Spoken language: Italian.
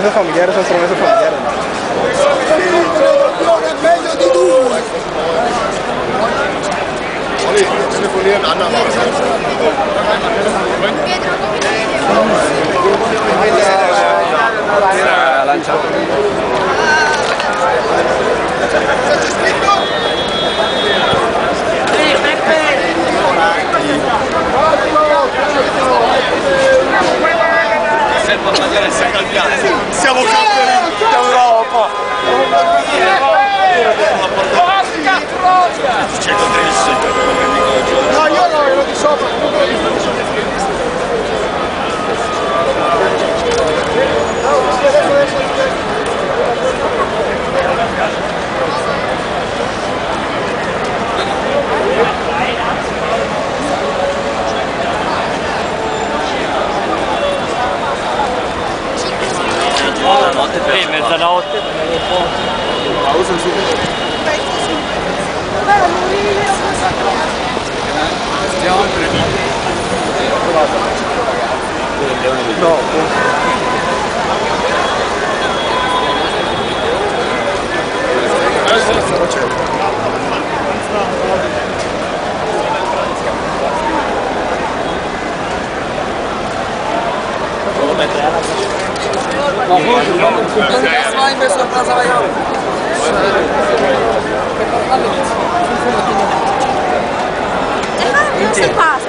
promesas familiares son promesas familiares. Olha. Walk up. Mezzanotte. Pausa subito. Vai messo a casa vai Vamos inversor para Zavaiol. É se quase.